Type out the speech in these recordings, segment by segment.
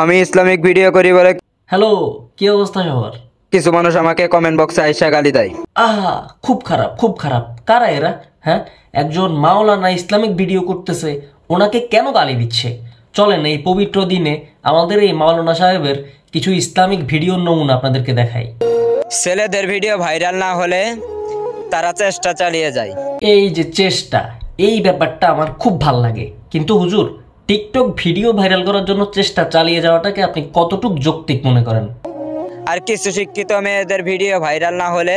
আমি Islamic video করি বলে হ্যালো কি অবস্থা সবার? কিছু মানুষ আমাকে কমেন্ট বক্সে আইসা গালি দেয়। আহা খুব খারাপ খুব খারাপ। কারা এরা? হ্যাঁ? একজন মাওলানা ইসলামিক ভিডিও করতেছে ওনাকে কেন গালি দিচ্ছে? চলেন এই পবিত্র দিনে আমাদের এই মাওলানা সাহেবের কিছু ইসলামিক ভিডিওর নমুনা আপনাদেরকে দেখাই। ছেলেদের ভিডিও ভাইরাল না হলে তারা চেষ্টা চালিয়ে যায়। এই যে চেষ্টা এই ব্যাপারটা আমার খুব ভালো লাগে। কিন্তু হুজুর টিকটক ভিডিও ভাইরাল করার জন্য চেষ্টা চালিয়ে যাওয়াটাকে আপনি কতটুক যৌক্তিক মনে করেন? আর কিছু শিক্ষিত মেয়েদের ভিডিও ভাইরাল না হলে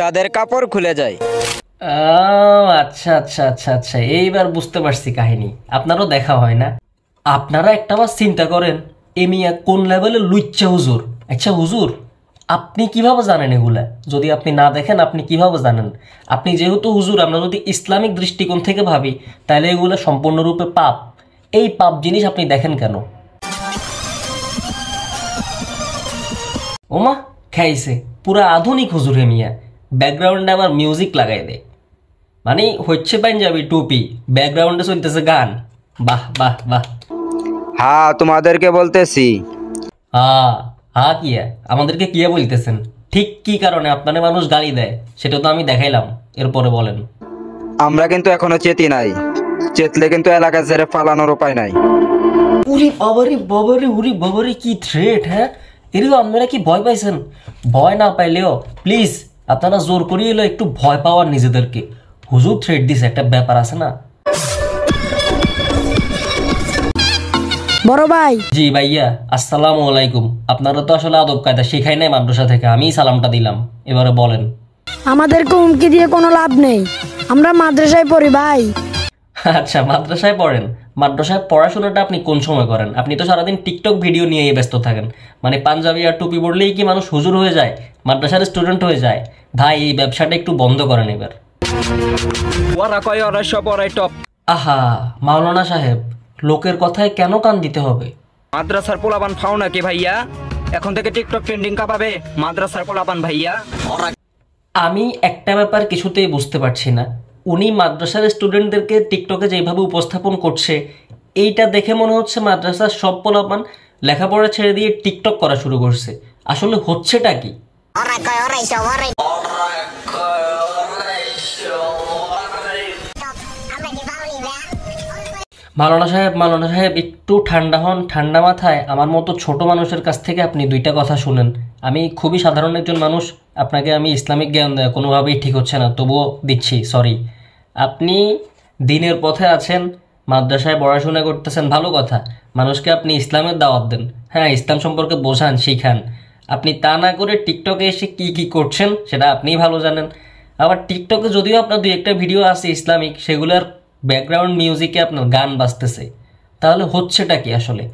তাদের কাপড় খুলে যায়। আচ্ছা আচ্ছা আচ্ছা আচ্ছা এইবার বুঝতে পারছি কাহিনী। আপনারও দেখা হয় না? আপনারা একটা বার চিন্তা করেন এমিয়া কোন লেভেলে লুচ্চা হুজুর? আচ্ছা হুজুর আপনি কীভাবে জানেন এগুলা? যদি আপনি না দেখেন আপনি কীভাবে জানেন? আপনি যেহেতু হুজুর আমরা যদি ইসলামিক দৃষ্টিকোণ থেকে ভাবি তাহলে এগুলো সম্পূর্ণরূপে পাপ। এই পাপ জিনিস আপনি দেখেন কেন? ওমা খাইছে পুরা আধুনিক হুজুর মিয়া। ব্যাকগ্রাউন্ডে আমার মিউজিক লাগাই দেয় মানে হচ্ছে পাঞ্জাবি টুপি ব্যাকগ্রাউন্ডে চলতেছে গান। বাহ বাহ বাহ। হ্যাঁ তোমাদেরকে বলতেছি। হ্যাঁ হ্যাঁ কিয়া আমাদেরকে কিয়া বলতেছেন? ঠিক কি কারণে আপনার মানুষ গালি দেয় সেটা তো আমি দেখাইলাম। এরপরে বলেন। আমরা কিন্তু এখনও চেতি নাই। চেতলে কিন্তু এলাকা ছেড়ে পালানোর উপায় নাই। উরি বাবারে বাবারে উরি বাবারে কি থ্রেট হ্যাঁ? এরকম আপনারা কি ভয় পাইছেন? ভয় না পাইলেও প্লিজ আপনারা জোর করিয়ে এলো একটু ভয় পাওয়ার নিজেদেরকে। হুজুর থ্রেট দিছে একটা ব্যাপার আছে না? বড় ভাই। জি ভাইয়া আসসালামু আলাইকুম। আপনারা তো আসলে আদব কায়দা শেখাই নাই মাদ্রাসা থেকে আমি সালামটা দিলাম। এবারে বলেন। আমাদেরকে হুমকি দিয়ে কোনো লাভ নেই। আমরা মাদ্রাসায় পড়ি ভাই। আচ্ছা মাদ্রাসায় পড়েন। মাদ্রাসায় পড়াশোনাটা আপনি কোন সময় করেন? আপনি তো সারাদিন টিকটক ভিডিও নিয়েই ব্যস্ত থাকেন। মানে পাঞ্জাবি আর টুপি পড়লেই কি মানুষ হুজুর হয়ে যায়? মাদ্রাসার স্টুডেন্ট হয়ে যায়। ভাই এই ব্যবসাটা একটু বন্ধ করেন এবার। ওরা কয় ওরা সব ওরাই টপ আহা মাওলানা সাহেব লোকের কথায় কেন কান দিতে হবে? মাদ্রাসার পোলাপান ফাও নাকি ভাইয়া? এখন থেকে টিকটক ট্রেন্ডিং কাপাবে। মাদ্রাসার পোলাপান ভাইয়া। আমি একটা ব্যাপার কিছুতেই বুঝতে পারছি না। উনি মাদ্রাসার স্টুডেন্টদেরকে টিকটকে যেভাবে উপস্থাপন করছে, এইটা দেখে মনে হচ্ছে মাদ্রাসার সব পোলাপান লেখাপড়া ছেড়ে দিয়ে টিকটক করা শুরু করছে। আসলে হচ্ছেটা কি? মালানা সাহেব মালানা সাহেব, একটু ঠান্ডা হন। ঠান্ডা মাথায় আমার মতো ছোট মানুষের কাছ থেকে আপনি দুইটা কথা শুনেন। আমি খুবই সাধারণ একজন মানুষ, আপনাকে আমি ইসলামিক জ্ঞান দেয় কোনোভাবেই ঠিক হচ্ছে না, তবুও দিচ্ছি সরি আপনি দিনের পথে আছেন, মাদ্রাসায় পড়াশোনা করতেছেন, ভালো কথা। মানুষকে আপনি ইসলামের দাওয়াত দেন। হ্যাঁ ইসলাম সম্পর্কে বোঝান, শিখান। আপনি তা না করে টিকটকে এসে কি কি করছেন, সেটা আপনিই ভালো জানেন। আবার টিকটকে যদিও আপনার দুই একটা ভিডিও আছে ইসলামিক, সেগুলোর ব্যাকগ্রাউন্ড মিউজিকে আপনার গান বাজতেছে। তাহলে হচ্ছেটা কি আসলে?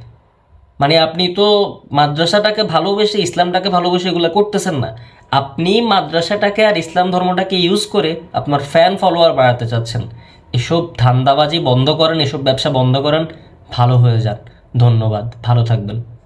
মানে আপনি তো মাদ্রাসাটাকে ভালোবেসে, ইসলামটাকে ভালোবেসে এগুলো করতেছেন না। আপনি মাদ্রাসাটাকে আর ইসলাম ধর্মটাকে ইউজ করে আপনার ফ্যান ফলোয়ার বাড়াতে চাচ্ছেন। এসব ধান্দাবাজি বন্ধ করেন, এসব ব্যবসা বন্ধ করেন, ভালো হয়ে যান। ধন্যবাদ। ভালো থাকবেন।